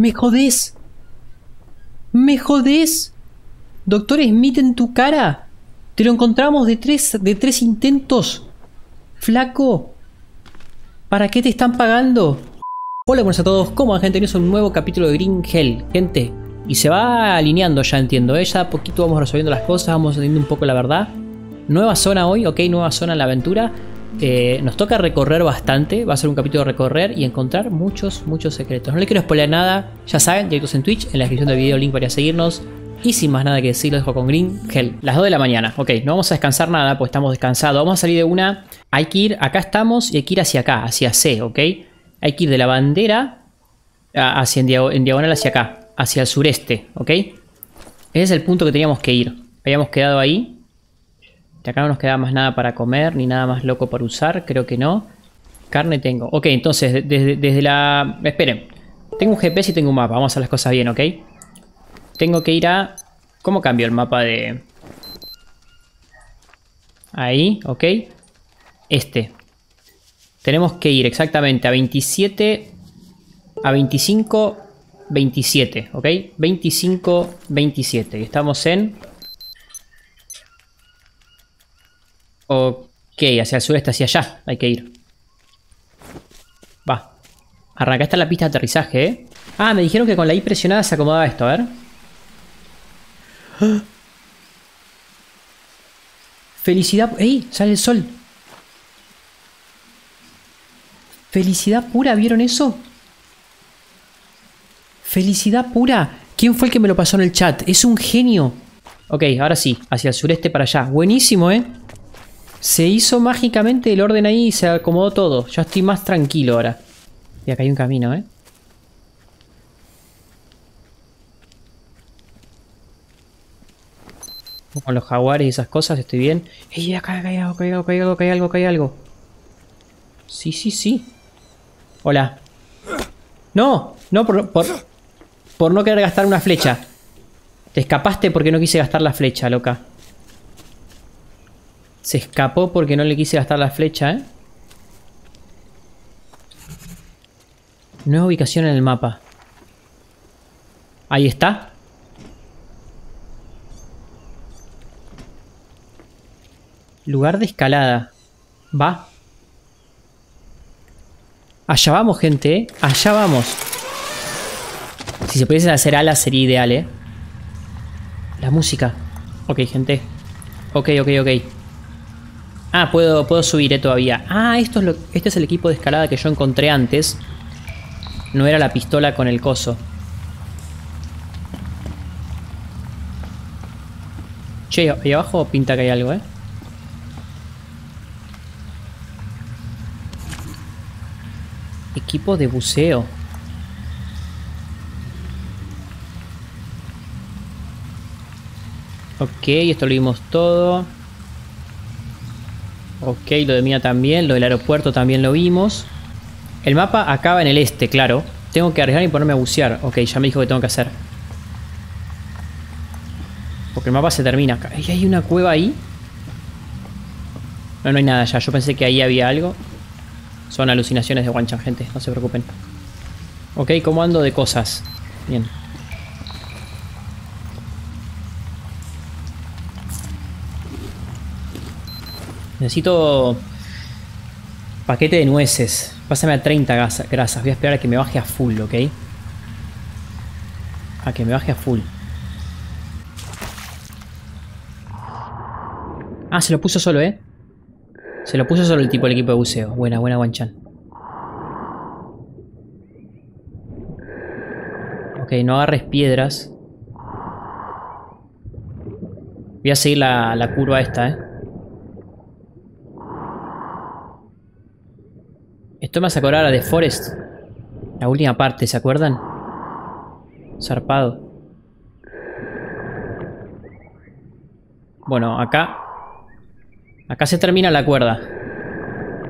¿Me jodés? ¿Me jodés? Doctor Smith en tu cara. Te lo encontramos de tres, de tres intentos. Flaco. ¿Para qué te están pagando? Hola, buenas a todos. ¿Cómo van, gente? Tenemos un nuevo capítulo de Green Hell. Gente, y se va alineando, ya entiendo. ¿eh? Ya poquito vamos resolviendo las cosas, vamos entendiendo un poco la verdad. Nueva zona hoy, ok, nueva zona en la aventura. Eh, nos toca recorrer bastante, va a ser un capítulo de recorrer y encontrar muchos, muchos secretos. No le quiero spoiler nada, ya saben, directos en Twitch, en la descripción del video link para seguirnos. Y sin más nada que decir, lo dejo con Green Hell. Las 2 de la mañana, ok, no vamos a descansar nada, pues estamos descansados. Vamos a salir de una, hay que ir, acá estamos y hay que ir hacia acá, hacia C, ok. Hay que ir de la bandera hacia en, diagonal hacia acá, hacia el sureste, ok. Ese es el punto que teníamos que ir. Habíamos quedado ahí, de acá no nos queda más nada para comer, ni nada más loco para usar, creo que no. Carne tengo. Ok, entonces, desde, la... Esperen. Tengo un GPS y tengo un mapa, vamos a hacer las cosas bien, ¿ok? Tengo que ir a... ¿Cómo cambio el mapa de...? Ahí, ok. Este. Tenemos que ir exactamente a 27... A 25... 27, ¿ok? 25, 27. Y estamos en... Ok, hacia el sureste, hacia allá hay que ir. Va. Arranca, esta la pista de aterrizaje, ¿eh? Ah, me dijeron que con la I presionada se acomodaba esto, a ver. Felicidad... ¡Ey! Sale el sol. Felicidad pura, ¿vieron eso? Felicidad pura. ¿Quién fue el que me lo pasó en el chat? Es un genio. Ok, ahora sí, hacia el sureste para allá. Buenísimo, ¿eh? Se hizo mágicamente el orden ahí y se acomodó todo. Ya estoy más tranquilo ahora. Y acá hay un camino, ¿eh? Con los jaguares y esas cosas estoy bien. ¡Ey, acá, hay algo, acá hay algo, acá hay algo, acá hay algo, acá hay algo! Sí, sí, sí. Hola. ¡No! No, por, por, por no querer gastar una flecha. Te escapaste porque no quise gastar la flecha, loca. Se escapó porque no le quise gastar la flecha, ¿eh? Nueva ubicación en el mapa. Ahí está. Lugar de escalada. Va. Allá vamos, gente, ¿eh? Allá vamos. Si se pudiesen hacer alas sería ideal, ¿eh? La música. Ok, gente. Ok, ok, ok. Ah, puedo, puedo subir eh, todavía. Ah, esto es lo, este es el equipo de escalada que yo encontré antes. No era la pistola con el coso. Che, ahí abajo pinta que hay algo, ¿eh? Equipo de buceo. Ok, esto lo vimos todo. Ok, lo de Mía también, lo del aeropuerto también lo vimos. El mapa acaba en el este, claro. Tengo que arriesgar y ponerme a bucear. Ok, ya me dijo que tengo que hacer. Porque el mapa se termina acá. ¿Y hay una cueva ahí? No, no hay nada ya. Yo pensé que ahí había algo. Son alucinaciones de Wanchan, gente. No se preocupen. Ok, ¿cómo ando de cosas? Bien. Necesito paquete de nueces. Pásame a 30 grasas. Voy a esperar a que me baje a full, ¿ok? A que me baje a full. Ah, se lo puso solo, ¿eh? Se lo puso solo el tipo del equipo de buceo. Buena, buena, Wanchan. Ok, no agarres piedras. Voy a seguir la, la curva esta, ¿eh? Esto me hace acordar a The Forest. La última parte, ¿se acuerdan? Zarpado. Bueno, acá... Acá se termina la cuerda.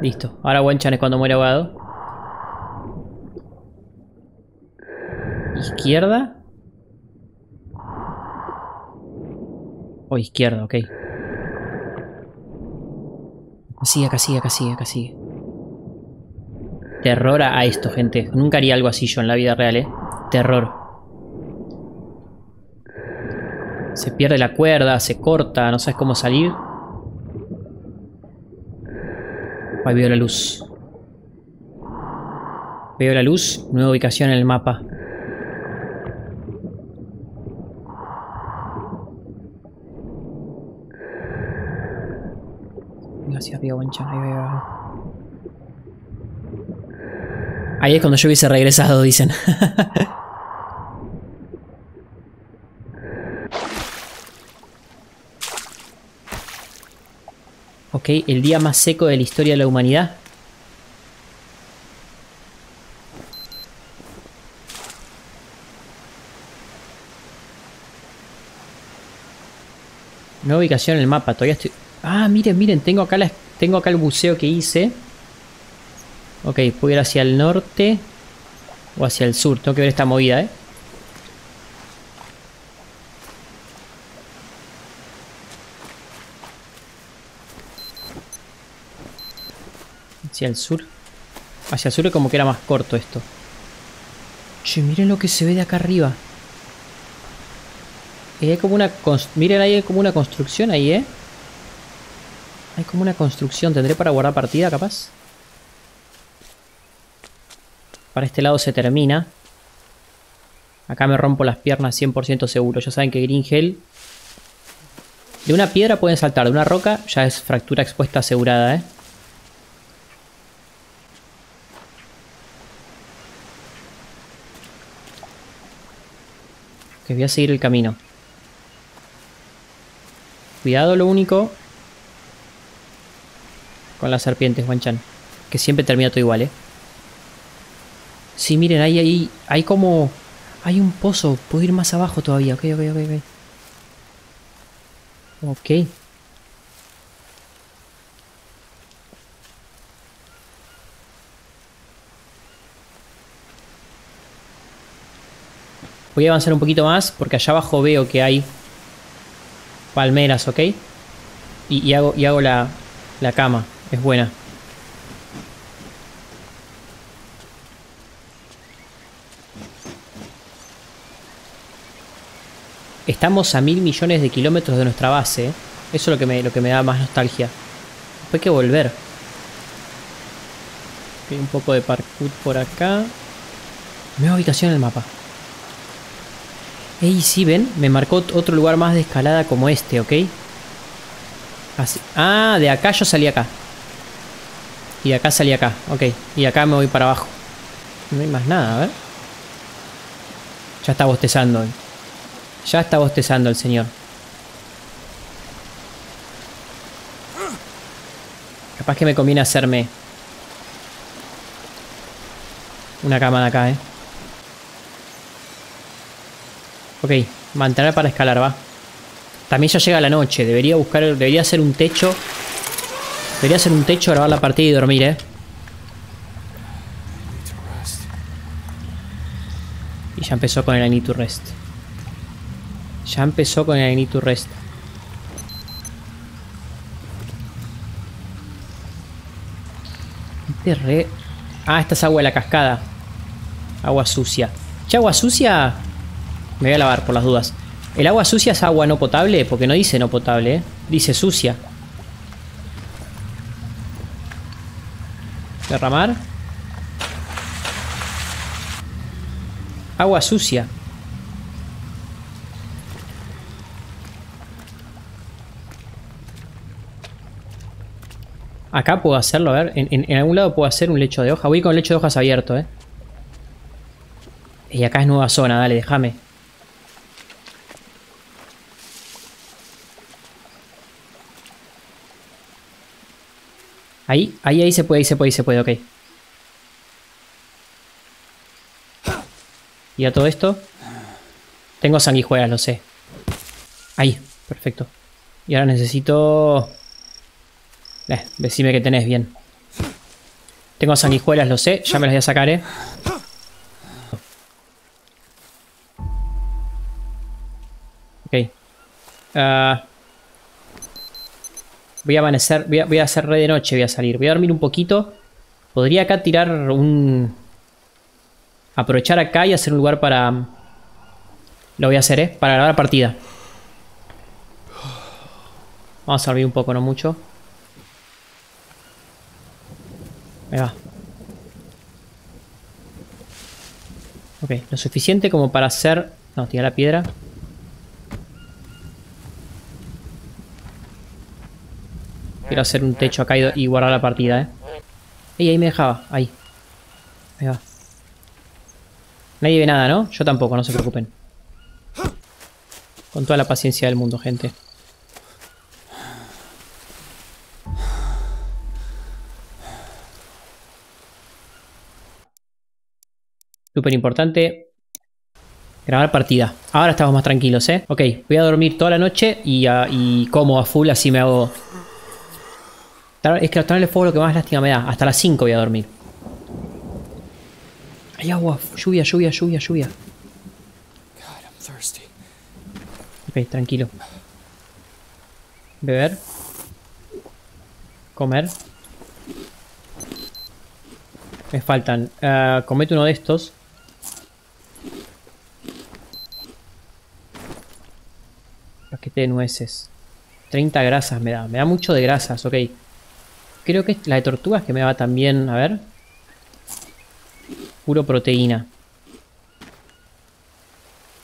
Listo. Ahora Wenchan es cuando muere ahogado. Izquierda. O izquierda, ok. Sigue, acá sigue, acá sigue, acá sigue terror a esto, gente. Nunca haría algo así yo en la vida real, ¿eh? terror. Se pierde la cuerda, se corta, no sabes cómo salir. Ahí veo la luz. Veo la luz, nueva ubicación en el mapa. Hacia arriba. Ahí, ahí, ahí. Es cuando yo hubiese regresado, dicen. ok, el día más seco de la historia de la humanidad. Nueva ubicación en el mapa, todavía estoy... Ah, miren, miren, tengo acá el buceo que hice. Ok, puedo ir hacia el norte o hacia el sur. Tengo que ver esta movida, ¿eh? Hacia el sur. Hacia el sur es como que era más corto esto. Che, miren lo que se ve de acá arriba. hay como una... Miren, ahí hay como una construcción ahí, ¿eh? Hay como una construcción. ¿Tendré para guardar partida, capaz? Para este lado se termina. Acá me rompo las piernas 100% seguro. Ya saben que Green Hell... De una piedra pueden saltar, de una roca ya es fractura expuesta asegurada, ¿eh? Que voy a seguir el camino. Cuidado lo único. Con las serpientes, Wanchan. Que siempre termina todo igual, ¿eh? Sí, miren, ahí, ahí, hay como... Hay un pozo, puedo ir más abajo todavía, ok, ok, ok, ok. Ok. Voy a avanzar un poquito más porque allá abajo veo que hay palmeras, ¿ok? Y, hago, y hago la, la cama, es buena. Estamos a mil millones de kilómetros de nuestra base. Eso es lo que, me, da más nostalgia. Después hay que volver. un poco de parkour por acá. Nueva ubicación en el mapa. Ey, sí, ven, me marcó otro lugar más de escalada como este, ¿ok? Así. Ah, de acá yo salí acá. Y de acá salí acá, ok. Y acá me voy para abajo. No hay más nada, a ver. Ya está bostezando. Ya está bostezando el señor. Capaz que me conviene hacerme una cama de acá, ¿eh? Ok, mantener para escalar, va. También ya llega la noche. Debería buscar, debería hacer un techo. Debería hacer un techo, grabar la partida y dormir, ¿eh? Y ya empezó con el I need to rest. Ya empezó con el rest. Este re... Ah, esta es agua de la cascada. Agua sucia. ¿Qué agua sucia? Me voy a lavar por las dudas. ¿El agua sucia es agua no potable? Porque no dice no potable, ¿eh? Dice sucia. Derramar. Agua sucia. Acá puedo hacerlo, a ver. En, algún lado puedo hacer un lecho de hoja. Voy con lecho de hojas abierto, eh. Y acá es nueva zona, dale, déjame. Ahí, ahí, ahí se puede, ahí se puede, ahí se puede, ok. Y a todo esto. Tengo sanguijuelas, lo sé. Ahí, perfecto. Y ahora necesito... Eh, decime que tenés bien. Tengo sanguijuelas, lo sé. Ya me las voy a sacar, eh. Ok. Ah... Voy a amanecer, voy a, hacer re de noche, voy a salir. Voy a dormir un poquito. Podría acá tirar un... aprovechar acá y hacer un lugar para... Lo voy a hacer, ¿eh? Para grabar partida. Vamos a abrir un poco, no mucho. Ahí va. Ok, lo suficiente como para hacer... No, tira la piedra. Quiero hacer un techo acá y guardar la partida, ¿eh? Y ahí me dejaba. Ahí. Ahí va. Nadie ve nada, ¿no? Yo tampoco, no se preocupen. Con toda la paciencia del mundo, gente. Súper importante. Grabar partida. Ahora estamos más tranquilos, ¿eh? Ok, voy a dormir toda la noche y, y como a full, así me hago... Es que los de fuego lo que más lástima me da. Hasta las 5 voy a dormir. Hay agua, lluvia, lluvia, lluvia, lluvia. Ok, tranquilo. Beber. Comer. Me faltan. Uh, comete uno de estos. Paquete de nueces. 30 grasas me da. Me da mucho de grasas, ok. Creo que la de tortugas que me va también. A ver. Puro proteína.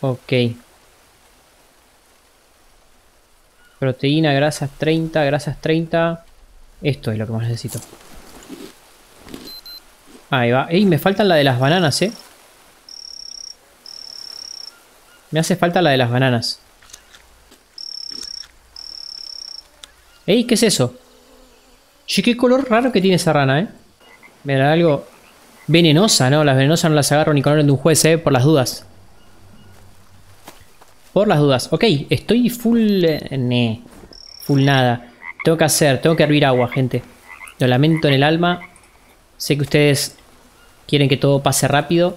Ok. Proteína, grasas 30, grasas 30. Esto es lo que más necesito. Ahí va. Ey, me faltan la de las bananas, eh. Me hace falta la de las bananas. Ey, ¿qué es eso? Che, qué color raro que tiene esa rana, eh. Me da algo venenosa, ¿no? Las venenosas no las agarro ni con orden de un juez, eh, por las dudas. Por las dudas. Ok, estoy full... Eh, full nada. Tengo que hacer, tengo que hervir agua, gente. Lo lamento en el alma. Sé que ustedes quieren que todo pase rápido.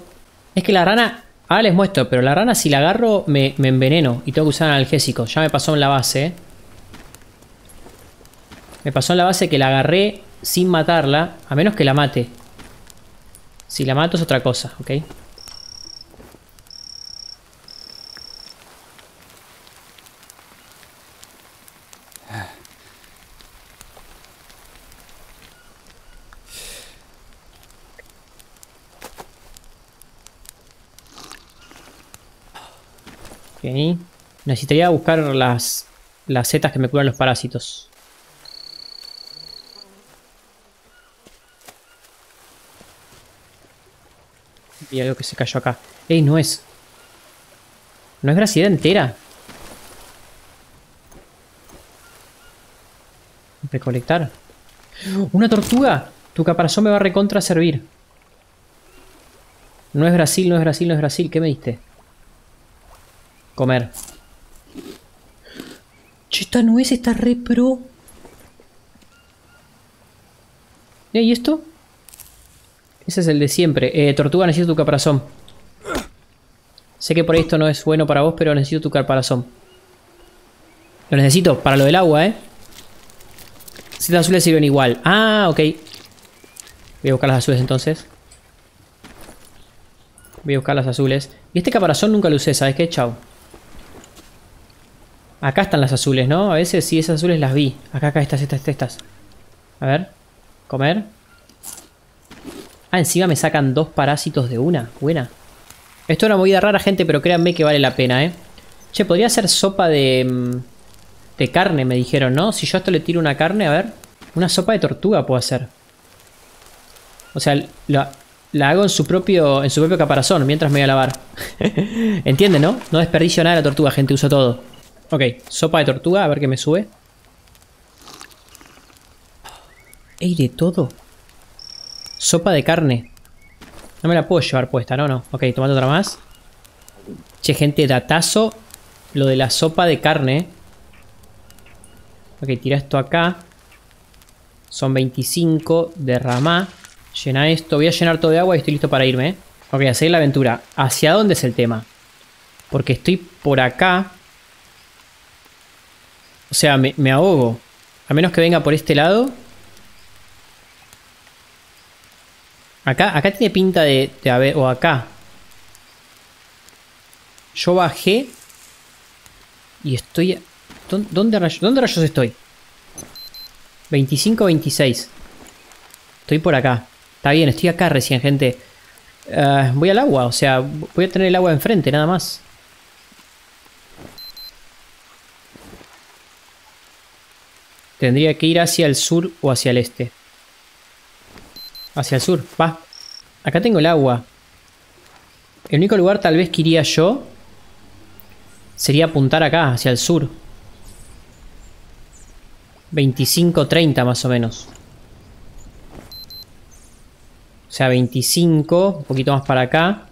Es que la rana... Ahora les muestro, pero la rana si la agarro me, me enveneno y tengo que usar analgésico. Ya me pasó en la base, ¿eh? Me pasó en la base que la agarré sin matarla, a menos que la mate. Si la mato es otra cosa, ¿ok? Ok. Necesitaría buscar las, las setas que me curan los parásitos. Y algo que se cayó acá. ¡Ey, no es! ¿No es grasiedad entera? Recolectar. ¡Una tortuga! Tu caparazón me va a recontra servir. No es Brasil, no es Brasil, no es Brasil. ¿Qué me diste? Comer. Che, esta nuez está re pro. ¿Y esto? Ese es el de siempre. Eh, tortuga, necesito tu caparazón. Sé que por esto no es bueno para vos, pero necesito tu caparazón. Lo necesito para lo del agua, ¿eh? Si las azules sirven igual. Ah, ok. Voy a buscar las azules entonces. Voy a buscar las azules. Y este caparazón nunca lo usé, ¿sabes qué? Chao. Acá están las azules, ¿no? A veces sí, esas azules las vi. Acá, acá, estas, estas, estas. A ver. Comer. Ah, encima me sacan dos parásitos de una. Buena. Esto es una movida rara, gente, pero créanme que vale la pena, ¿eh? Che, podría ser sopa de... Mm, de carne, me dijeron, ¿no? Si yo a esto le tiro una carne, a ver. Una sopa de tortuga puedo hacer. O sea, la, la hago en su propio en su propio caparazón mientras me voy a lavar. ¿Entienden, no? No desperdicio nada de la tortuga, gente. Uso todo. Ok, sopa de tortuga, a ver qué me sube. ¡Ey, de todo! Sopa de carne. No me la puedo llevar puesta, no, no. Ok, tomando otra más. Che, gente, datazo. Lo de la sopa de carne. Ok, tira esto acá. Son 25. Derrama. Llena esto. Voy a llenar todo de agua y estoy listo para irme. Ok, a seguir la aventura. ¿Hacia dónde es el tema? Porque estoy por acá. O sea, me ahogo. A menos que venga por este lado. Acá, acá tiene pinta de, de haber... O acá. Yo bajé. Y estoy... ¿Dónde, rayos, ¿Dónde rayos estoy? 25, 26. Estoy por acá. Está bien, estoy acá recién, gente. Ah, voy al agua, o sea, voy a tener el agua enfrente, nada más. Tendría que ir hacia el sur o hacia el este. Hacia el sur, va. Acá tengo el agua. El único lugar tal vez que iría yo sería apuntar acá, hacia el sur. 25-30 más o menos. O sea, 25, un poquito más para acá.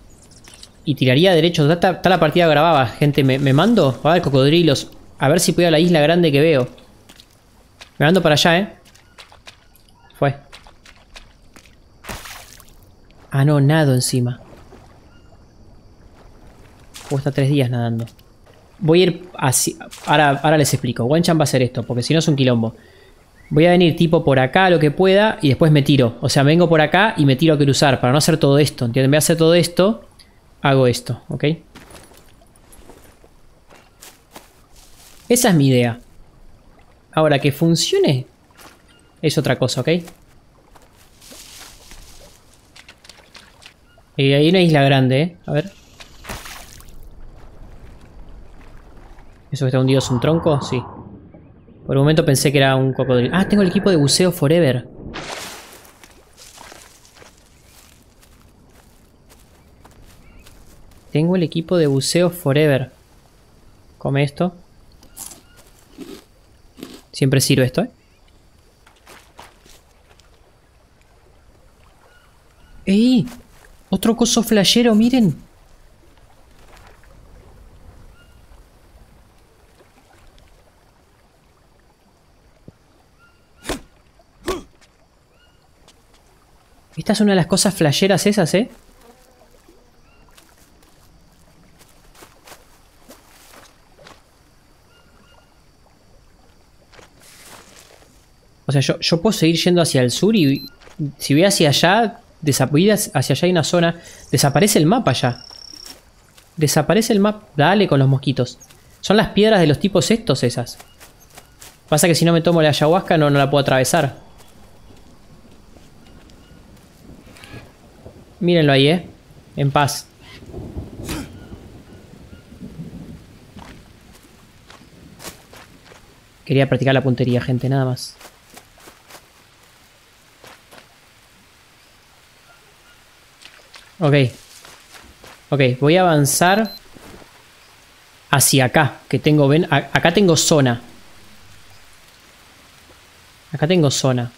Y tiraría derecho. Está, la partida grabada, gente. ¿Me, mando? A ver, cocodrilos. A ver si puedo a la isla grande que veo. Me mando para allá, ¿eh? Fue. Ah, no, nado encima. Cuesta tres días nadando. Voy a ir así. Ahora, ahora les explico. Wanchan va a hacer esto, porque si no es un quilombo. Voy a venir tipo por acá lo que pueda y después me tiro. O sea, vengo por acá y me tiro a cruzar para no hacer todo esto. ¿Entienden? Voy a hacer todo esto. Hago esto, ¿ok? Esa es mi idea. Ahora, que funcione es otra cosa, ¿ok? Y hay una isla grande, ¿eh? A ver. ¿Eso que está hundido es un tronco? Sí. Por un momento pensé que era un cocodrilo. Ah, tengo el equipo de buceo Forever. Tengo el equipo de buceo Forever. Come esto. Siempre sirve esto, ¿eh? ¡Ey! Otro coso flashero, miren. Esta es una de las cosas flasheras esas, ¿eh? O sea, yo, yo puedo seguir yendo hacia el sur y si voy hacia allá, hacia allá hay una zona. Desaparece el mapa ya. Desaparece el mapa. Dale con los mosquitos. Son las piedras de los tipos estos esas. Pasa que si no me tomo la ayahuasca no, no la puedo atravesar. Mírenlo ahí, eh. En paz. Quería practicar la puntería, gente, nada más. Ok. Ok, voy a avanzar hacia acá. Que tengo, ven, acá tengo zona. Acá tengo zona.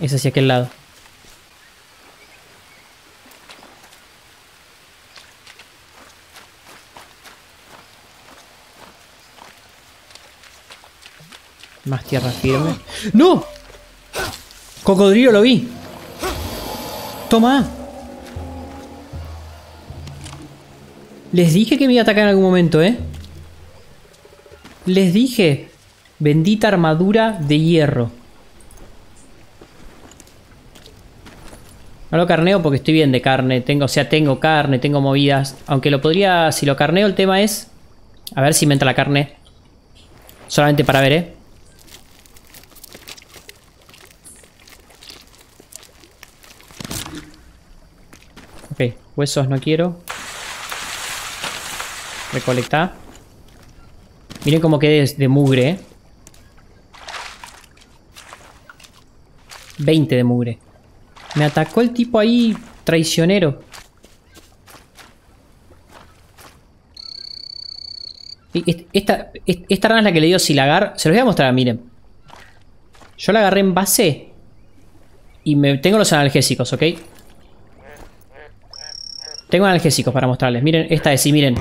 Es hacia aquel lado. Más tierra firme. ¡No! Cocodrilo lo vi. Toma. Les dije que me iba a atacar en algún momento, ¿eh? Les dije. Bendita armadura de hierro. No lo carneo porque estoy bien de carne. Tengo, o sea, tengo carne, tengo movidas. Aunque lo podría... Si lo carneo el tema es... A ver si me entra la carne. Solamente para ver, ¿eh? Huesos no quiero. Recolectar. Miren cómo quedé de mugre, ¿eh? 20 de mugre. Me atacó el tipo ahí traicionero. Esta, esta rana es la que le dio si la agarro... Se los voy a mostrar, miren. Yo la agarré en base. Y me tengo los analgésicos, ¿ok? Tengo analgésicos para mostrarles. Miren, esta es, sí, miren.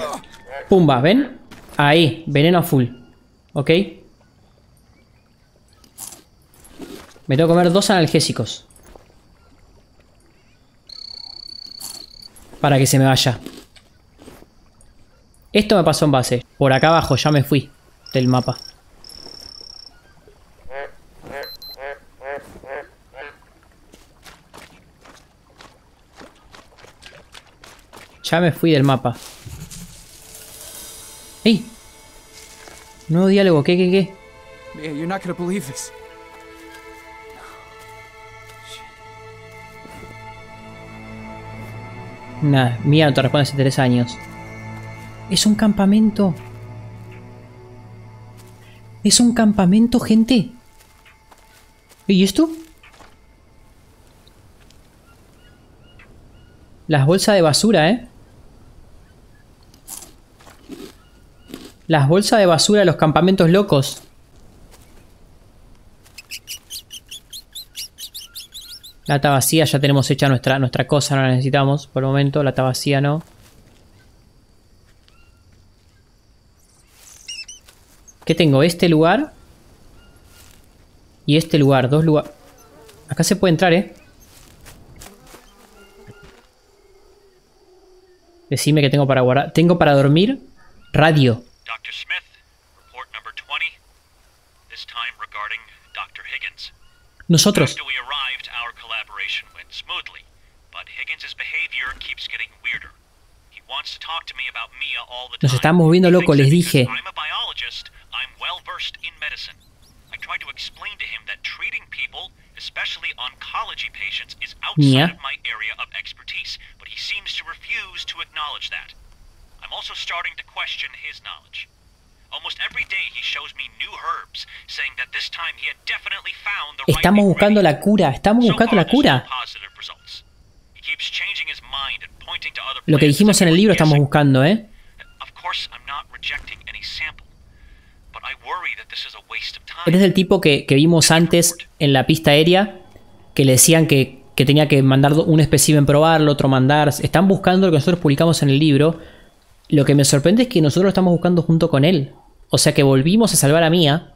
Pumba, ¿ven? Ahí, veneno full. ¿Ok? Me tengo que comer dos analgésicos. Para que se me vaya. Esto me pasó en base. Por acá abajo ya me fui del mapa. Ya me fui del mapa. ¡Ey! Nuevo diálogo, ¿qué, qué, qué? Mia, you're not gonna believe this. Nada, Mía no te responde hace tres años. Es un campamento. Es un campamento, gente. ¿Y esto? Las bolsas de basura, ¿eh? Las bolsas de basura de los campamentos locos. Lata vacía, ya tenemos hecha nuestra, nuestra cosa, no la necesitamos por el momento. Lata vacía no. ¿Qué tengo? Este lugar. Y este lugar, dos lugares. Acá se puede entrar, ¿eh? Decime que tengo para guardar. Tengo para dormir. Radio. Dr. Smith, report number 20. This time regarding Dr. Higgins. Nosotros. After we arrived, our collaboration went smoothly, but Higgins' behavior keeps getting weirder. He wants to talk to me about Mia all the time. Nos estamos volviendo locos, thinks les dije. I'm a biologist, I'm well versed in medicine. I tried to explain to him that treating people, especially oncology patients, is Mia. outside of my area of expertise, but he seems to refuse to acknowledge that. I'm also starting to question his knowledge. Almost every day he shows me new herbs, saying that this time he had definitely found the Estamos buscando la cura. Estamos buscando la cura. positive results. He keeps changing his mind and pointing to other Lo que dijimos en el libro estamos buscando, ¿eh? Eres el tipo que, que vimos antes en la pista aérea. Que le decían que, que tenía que mandar un espécimen probarlo, otro mandar. Están buscando lo que nosotros publicamos en el libro. Lo que me sorprende es que nosotros lo estamos buscando junto con él. O sea que volvimos a salvar a Mía.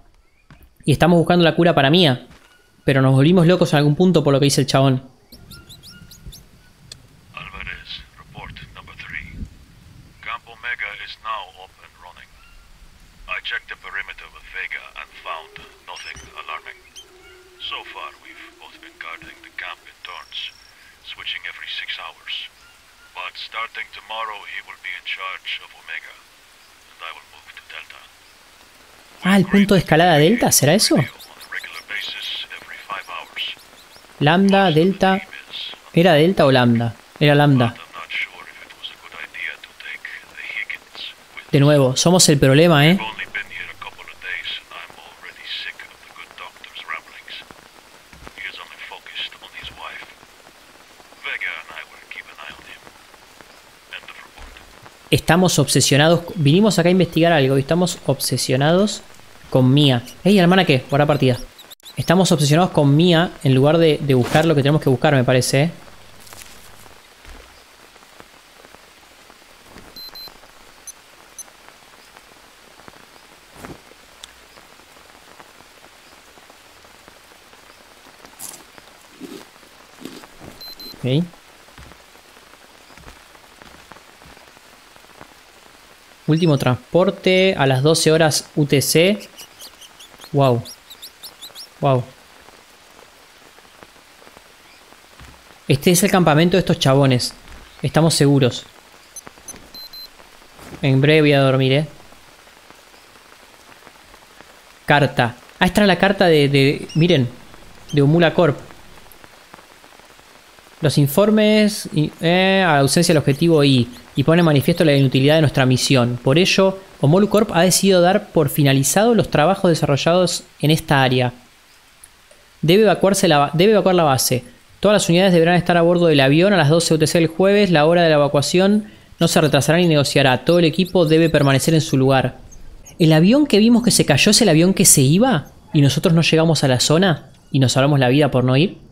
Y estamos buscando la cura para Mía. Pero nos volvimos locos en algún punto por lo que dice el chabón. Alvarez, report number three. Camp Omega is now up and running. I checked the perimeter with Vega and found nothing alarming. So far, we've both been guarding the camp in turns, switching every six hours. But starting tomorrow, he will be in charge of Omega, and I will move to Delta. Ah, el punto de escalada delta, ¿será eso? Lambda, delta. ¿Era delta o lambda? Era lambda. De nuevo, somos el problema, ¿eh? We've only been here a couple of days and I'm already sick of the good doctor's ramblings. He is only focused on his wife. Vega and I will keep an eye on him. End of report. Estamos obsesionados. Vinimos acá a investigar algo y estamos obsesionados con Mía. Ey, hermana, ¿qué? Guarda partida. Estamos obsesionados con Mía en lugar de, de buscar lo que tenemos que buscar, me parece. ¿eh? Ok. Último transporte a las 12 horas UTC. Wow. Wow. Este es el campamento de estos chabones. Estamos seguros. En breve voy a dormir, eh. Carta. Ah, esta era la carta de, miren, de Umula Corp. Los informes, eh, ausencia del objetivo I, y pone manifiesto la inutilidad de nuestra misión. Por ello, Omolu Corp ha decidido dar por finalizado los trabajos desarrollados en esta área. Debe, evacuarse la, debe evacuar la base. Todas las unidades deberán estar a bordo del avión a las 12 UTC el jueves. La hora de la evacuación no se retrasará ni negociará. Todo el equipo debe permanecer en su lugar. ¿El avión que vimos que se cayó es el avión que se iba? ¿Y nosotros no llegamos a la zona? ¿Y nos salvamos la vida por no ir?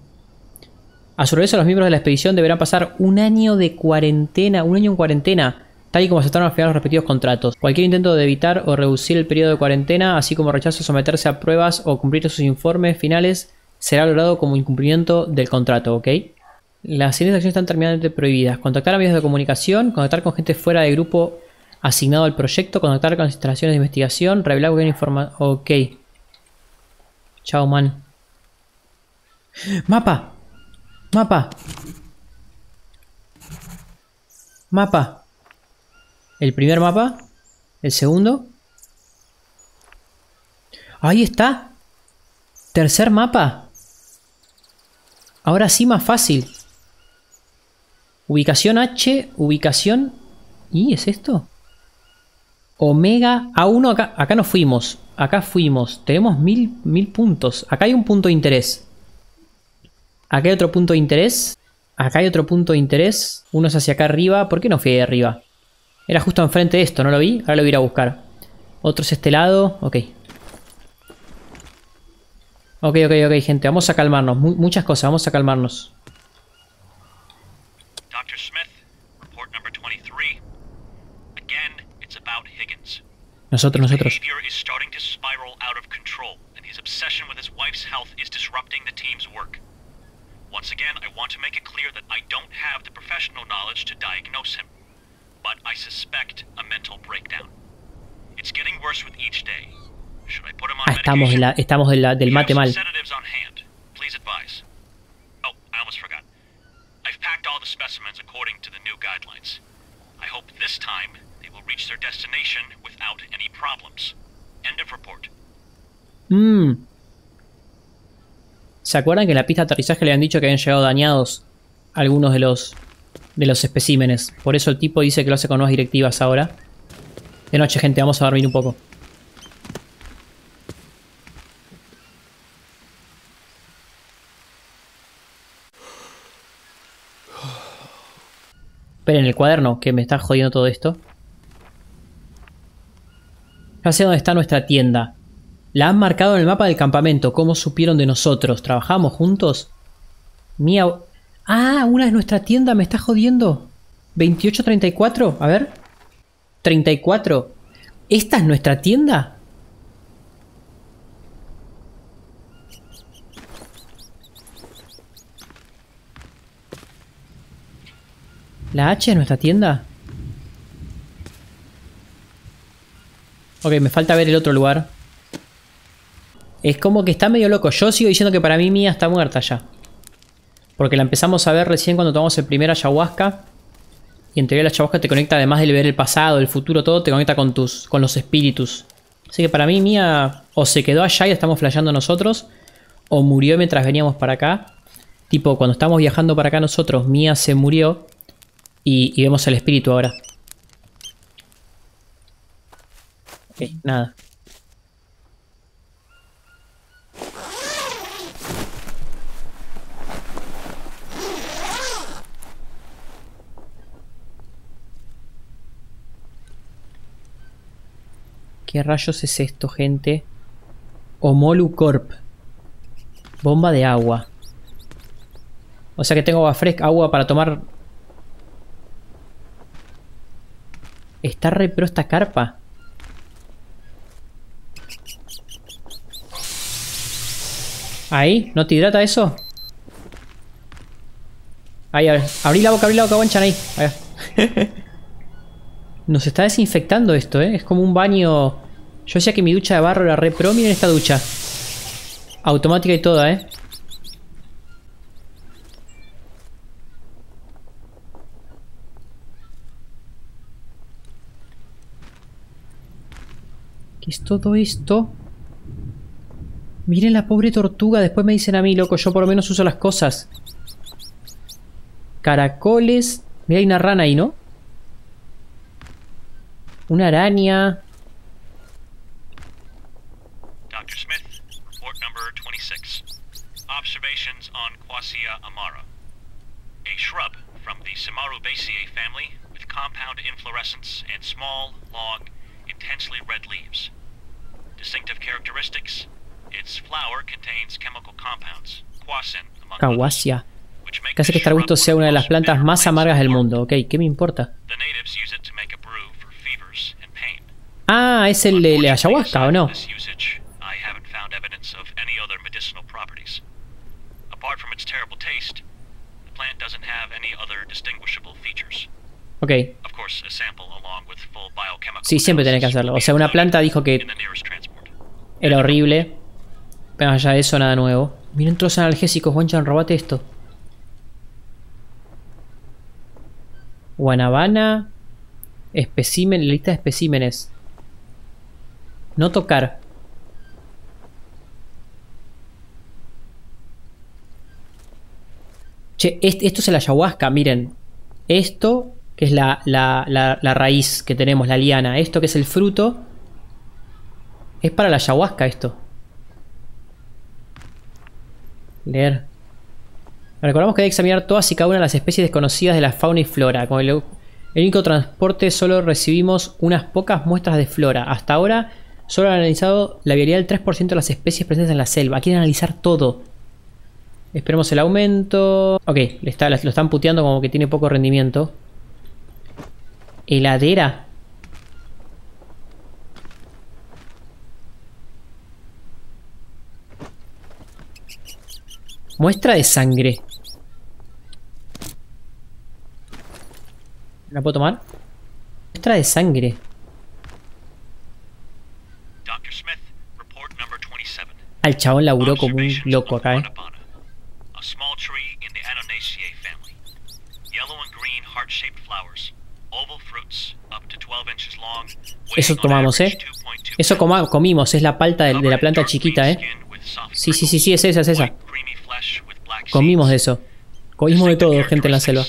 A su regreso, los miembros de la expedición deberán pasar un año de cuarentena, un año en cuarentena, tal y como aceptaron al final los respectivos contratos. Cualquier intento de evitar o reducir el periodo de cuarentena, así como rechazo a someterse a pruebas o cumplir sus informes finales, será valorado como incumplimiento del contrato, ¿ok? Las siguientes acciones están terminantemente prohibidas. Contactar a medios de comunicación, contactar con gente fuera del grupo asignado al proyecto, contactar con las instalaciones de investigación, revelar cualquier información... Ok. Chao, man. ¡Mapa! ¡Mapa! Mapa. El primer mapa. El segundo. Ahí está. Tercer mapa. Ahora sí más fácil. Ubicación H, ubicación... ¿Y es esto? Omega A1, acá, acá no fuimos. Acá fuimos. Tenemos mil, mil puntos. Acá hay un punto de interés. Acá hay otro punto de interés. Acá hay otro punto de interés. Uno es hacia acá arriba. ¿Por qué no fui ahí arriba? Era justo enfrente de esto, ¿no lo vi? Ahora lo voy a ir a buscar. Otro es este lado. Ok. Ok, ok, ok, gente. Vamos a calmarnos. Mu- muchas cosas. Vamos a calmarnos. Dr. Smith, report number 23. Again, it's about Higgins. Nosotros, nosotros. Is starting to spiral out of control, and his obsession with his wife's health is disrupting the team's work. Once again, I want to make it clear that I don't have the professional knowledge to diagnose him, but I suspect a mental breakdown. It's getting worse with each day. Should I put him on Ah, estamos, en la, estamos de la- del mate mal. sedatives on hand. Please advise. Oh, I almost forgot. I've packed all the specimens according to the new guidelines. I hope this time they will reach their destination without any problems. End of report. Mmm. ¿Se acuerdan que en la pista de aterrizaje le habían dicho que habían llegado dañados algunos de los de los especímenes? Por eso el tipo dice que lo hace con nuevas directivas ahora. De noche, gente, vamos a dormir un poco. Esperen, el cuaderno, que me está jodiendo todo esto. Ya sé dónde está nuestra tienda. La han marcado en el mapa del campamento. ¿Cómo supieron de nosotros? ¿Trabajamos juntos? Mía. Ah, una es nuestra tienda, me está jodiendo. 2834, a ver. 34. ¿Esta es nuestra tienda? ¿La H es nuestra tienda? Ok, me falta ver el otro lugar. Es como que está medio loco. Yo sigo diciendo que para mí Mía está muerta ya. Porque la empezamos a ver recién cuando tomamos el primer ayahuasca. Y en teoría la ayahuasca te conecta, además de ver el pasado, el futuro, todo, te conecta con tus. con los espíritus. Así que para mí Mía o se quedó allá y estamos flasheando nosotros. O murió mientras veníamos para acá. Tipo, cuando estamos viajando para acá nosotros, Mía se murió. Y, vemos el espíritu ahora. Ok, nada. ¿Qué rayos es esto, gente? Omolu Corp. Bomba de agua. O sea que tengo agua fresca, agua para tomar. Está re pro esta carpa. Ahí, ¿no te hidrata eso? Ahí, a ver. Abrí la boca, abrí la boca, ahí. Ahí. Nos está desinfectando esto, ¿eh? Es como un baño... Yo decía que mi ducha de barro era re pro. Miren esta ducha. Automática y toda, ¿eh? ¿Qué es todo esto? Miren la pobre tortuga. Después me dicen a mí, loco. Yo por lo menos uso las cosas. Caracoles. Mira, hay una rana ahí, ¿no? Una araña. Dr. Smith, report number 26. Observations on Quassia amara. A shrub from the Samarubaceae family with compound inflorescence and small, long, intensely red leaves. Distinctive characteristics. Its flower contains chemical compounds, quasin among which make Que hace que this este arbusto sea una de las plantas más amargas del mundo. Ok, ¿qué me importa? The natives use it to make a brew for fevers and pain. Ah, es el de la ayahuasca, ¿o no? Ok. Sí, siempre tenés que hacerlo. O sea, una planta dijo que era horrible. Pero allá de eso, nada nuevo. Miren trozos analgésicos, Wanchan, robate esto. Guanabana. Especimen, lista de especímenes. No tocar. Che, est- esto es el ayahuasca, miren. Esto, que es la, la- la- raíz que tenemos, la liana. Esto que es el fruto. Es para la ayahuasca esto. Leer. Recordamos que hay que examinar todas y cada una de las especies desconocidas de la fauna y flora. Con el único transporte solo recibimos unas pocas muestras de flora. Hasta ahora solo han analizado la viabilidad del 3% de las especies presentes en la selva. Quieren analizar todo. Esperemos el aumento. Ok, lo están puteando como que tiene poco rendimiento. Heladera. Muestra de sangre. ¿La puedo tomar? Muestra de sangre. Dr. Smith, report number 27. Al chabón laburó como un loco acá, eh. Guanabana, A small tree in the Anonaceae family. Yellow and green heart-shaped flowers. Oval fruits up to 12 inches long. Eso tomamos, eh. average 2.2 Eso comimos, es la palta de, de la planta chiquita, eh. Sí, sí, sí, sí, es esa, es esa. Comimos de eso. Comimos de todo, gente en la selva.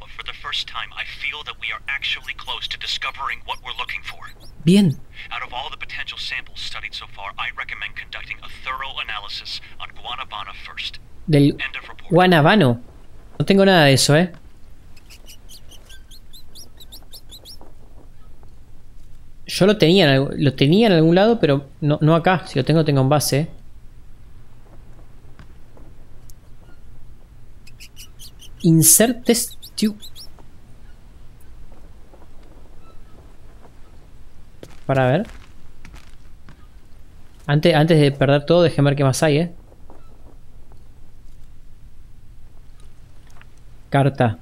But for the first time, I feel that we are actually close to discovering what we're looking for. Bien. Out of all the potential samples studied so far, I recommend conducting a thorough analysis on guanabana first. Del guanabano. No tengo nada de eso, eh. Yo lo tenía, lo tenía en algún lado, pero no, no acá. Si lo tengo, tengo en base. eh. Insert test. Para ver. Antes, antes de perder todo, déjenme ver qué más hay, eh. Carta.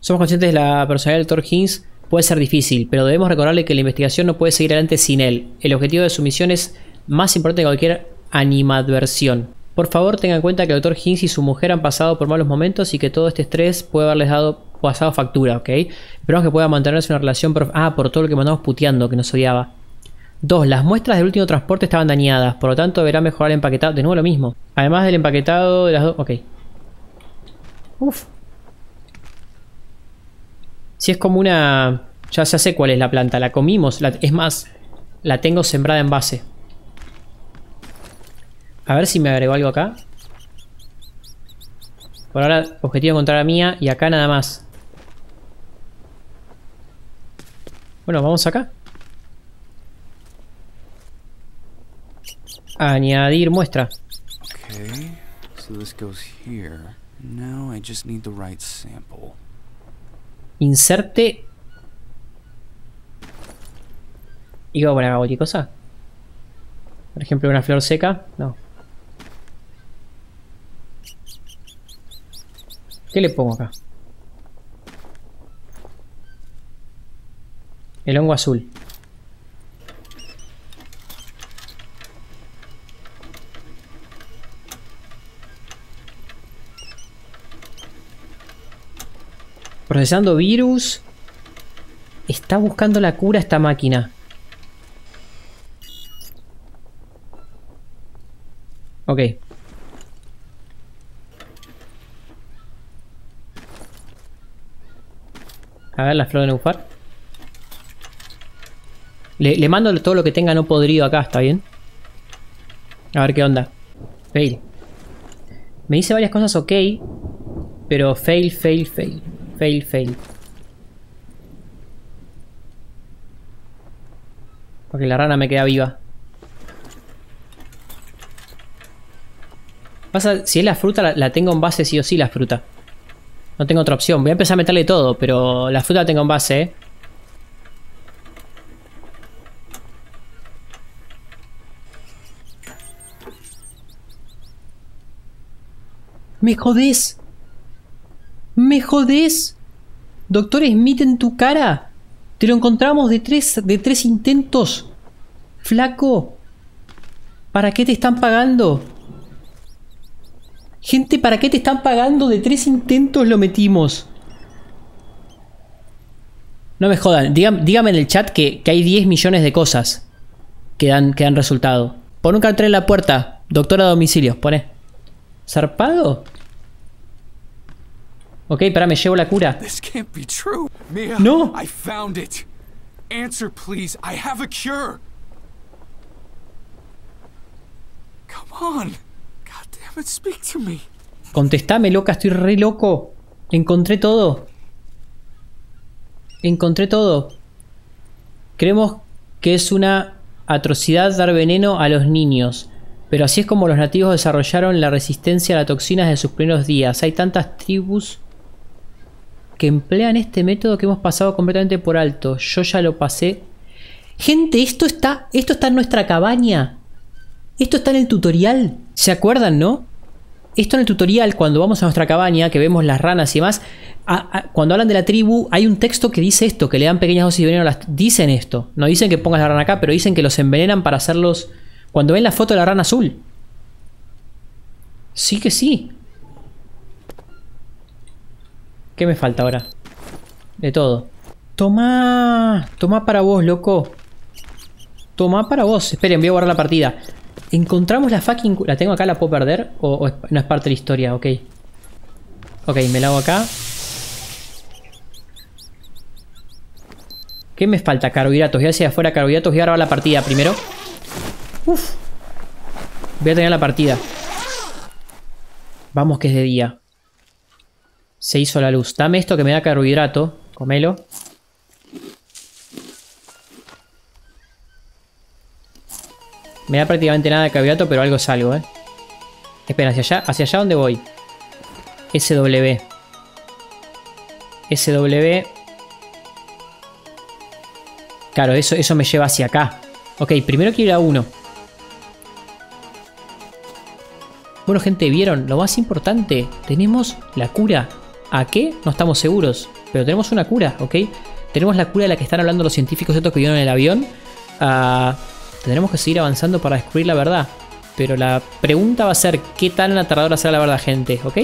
Somos conscientes de la personalidad del Dr. Hinks puede ser difícil, pero debemos recordarle que la investigación no puede seguir adelante sin él. El objetivo de su misión es más importante que cualquier animadversión. Por favor, tengan en cuenta que el Dr. Hinks y su mujer han pasado por malos momentos y que todo este estrés puede haberles dado pasado factura, ¿ok? Esperamos que pueda mantenerse una relación... prof- Ah, por todo lo que mandamos puteando, que nos odiaba. 2. Las muestras del último transporte estaban dañadas, por lo tanto deberá mejorar el empaquetado. De nuevo lo mismo. Además del empaquetado de las dos... Ok. Uf. Si es como una... Ya se sé cuál es la planta. La comimos. Es más, la tengo sembrada en base. A ver si me agregó algo acá. Por ahora, objetivo encontrar a Mía y acá nada más. Bueno, vamos acá. Añadir muestra. Okay, so this goes here. Now I just need the right sample. Inserte. ¿Iba a poner cualquier cosa? Por ejemplo, una flor seca. No. ¿Qué le pongo acá? El hongo azul. Procesando virus. Está buscando la cura esta máquina. Ok. A ver la flor de neufar. Le, le mando todo lo que tenga no podrido acá, ¿está bien? A ver qué onda. Fail. Me dice varias cosas ok. Pero fail, fail, fail. Fail, fail. Porque la rana me queda viva. Pasa, si es la fruta, la, tengo en base sí o sí la fruta. No tengo otra opción. Voy a empezar a meterle todo, pero la fruta la tengo en base, ¿eh? ¡Me jodés! ¿Me jodés? Doctor Smith en tu cara. Te lo encontramos de tres, de tres intentos. Flaco. ¿Para qué te están pagando? Gente, ¿para qué te están pagando? De tres intentos lo metimos. No me jodan. Dígame, en el chat que, que hay 10 millones de cosas que dan, que dan resultado. Pon un cartel en la puerta. Doctor a domicilio. Pone. ¿Zarpado? Ok, para me llevo la cura. This can't be true. Mia, No. I found it. Answer, please. I have a cure. Come on. God damn it, speak to me. Contestame, loca, estoy re loco. Encontré todo. Encontré todo. Creemos que es una atrocidad dar veneno a los niños. Pero así es como los nativos desarrollaron la resistencia a las toxinas de sus primeros días. Hay tantas tribus que emplean este método que hemos pasado completamente por alto. Yo ya lo pasé. Gente, esto está, esto está en nuestra cabaña. Esto está en el tutorial. ¿Se acuerdan, no? Esto en el tutorial, cuando vamos a nuestra cabaña, que vemos las ranas y demás, cuando hablan de la tribu, hay un texto que dice esto, que le dan pequeñas dosis de veneno a las... Dicen esto. No dicen que pongas la rana acá, pero dicen que los envenenan para hacerlos... Cuando ven la foto de la rana azul. Sí que sí. ¿Qué me falta ahora? De todo. Toma... Toma para vos, loco. Toma para vos. Esperen, voy a guardar la partida. Encontramos la fucking... ¿La tengo acá? ¿La puedo perder? ¿O, no es parte de la historia? Ok. Ok, me la hago acá. ¿Qué me falta? Carbohidratos. Voy hacia afuera carbohidratos. Voy a grabar la partida primero. Uf. Voy a tener la partida. Vamos que es de día. Se hizo la luz. Dame esto que me da carbohidrato. Comelo. Me da prácticamente nada de carbohidrato, pero algo es algo, ¿eh? Espera, hacia allá, hacia allá donde voy. SW. SW. Claro, eso, eso me lleva hacia acá. Ok, primero quiero ir a uno. Bueno, gente, vieron, lo más importante, tenemos la cura. ¿A qué? No estamos seguros, pero tenemos una cura, ¿ok? Tenemos la cura de la que están hablando los científicos estos que vieron en el avión. Ah, tendremos que seguir avanzando para descubrir la verdad. Pero la pregunta va a ser qué tan aterradora será la verdad, gente, ¿ok?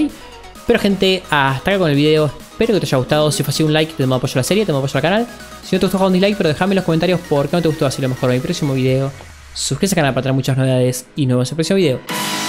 Pero gente, hasta acá con el video. Espero que te haya gustado. Si fue así un like, te doy apoyo a la serie, te doy apoyo al canal. Si no te gustó, deja un dislike, pero déjame en los comentarios por qué no te gustó, así lo mejor en mi próximo video. Suscríbete al canal para tener muchas novedades y nos vemos en el próximo video.